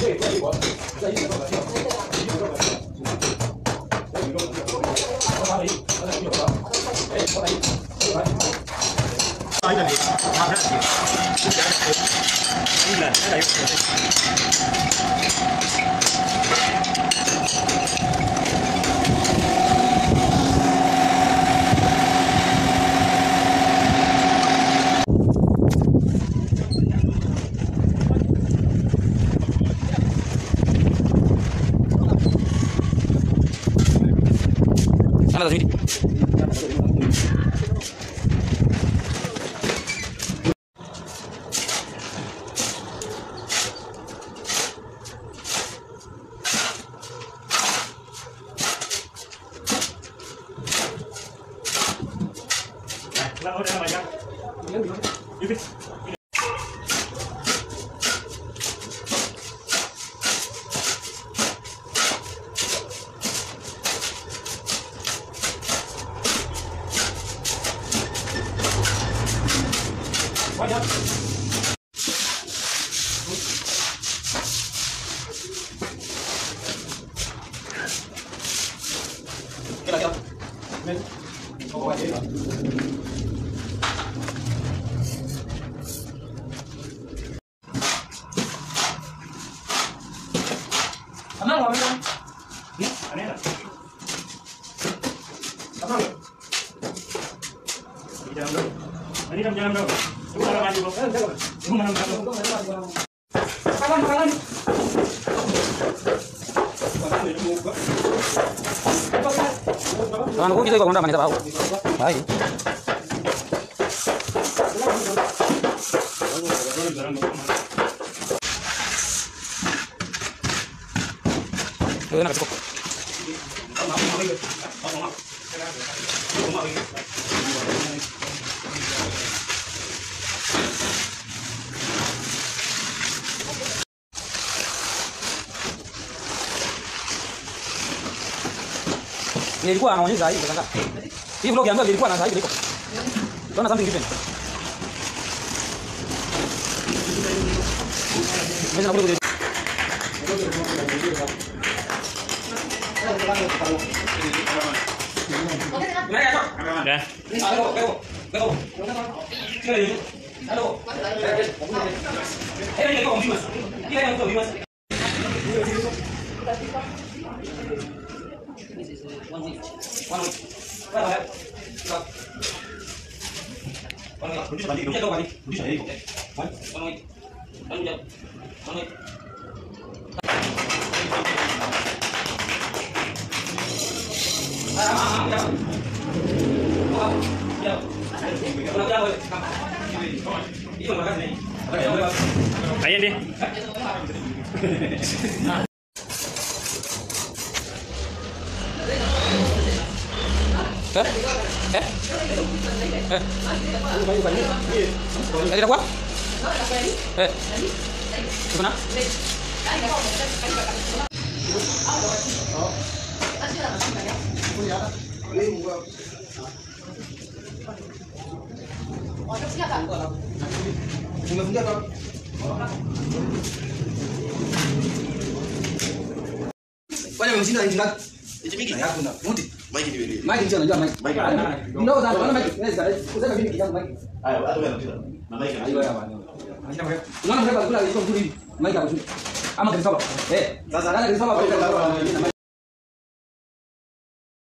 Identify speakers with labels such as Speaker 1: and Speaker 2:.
Speaker 1: 在一起吧，在一起。hết nhiều giá nó cũng như là nó đầy Hãy subscribe cho kênh Ghiền Mì Gõ Để không bỏ lỡ những video hấp dẫn
Speaker 2: đâu ra mà ra đi đi cái này không? Không có gì đâu.
Speaker 3: 해라 안 해라? 응?
Speaker 2: 안 해라 잠깐만 이제 한번 아니 잠시 한번 이거만 가지고 잠깐만 이거만 한번
Speaker 3: 가지고 가만 가만
Speaker 1: 잠깐 고기 들고 온다 말이다 아이 아이 bawo. Ay. Yo na ko. Nilikuwa anaonyesha hivi kaka. đi vlog yangu ilikuwa na hivi liko. Tunaona something
Speaker 3: Udah.
Speaker 1: One week. One week.
Speaker 2: Ayo deh.
Speaker 1: Eh? Eh? Eh? Lagi apa? Eh? Gimana? Eh?
Speaker 3: Itu mana? Kwani umemshinda inchi ngapi? Inchi mingi. Na yako na muti.
Speaker 4: Maiki ni wewe.
Speaker 3: Mike ndio unajua Mike. Mike. Ndio sana unaona Mike. Naweza kusema mimi kijana Mike.
Speaker 4: Haya, hata wewe unapita. Na Mike
Speaker 3: Aiyo anajua. hapa. Unaona mrepa kula ilikuwa mzuri. Mike hapo. Ama Kristofa. Eh. Sasa kana Kristofa kwa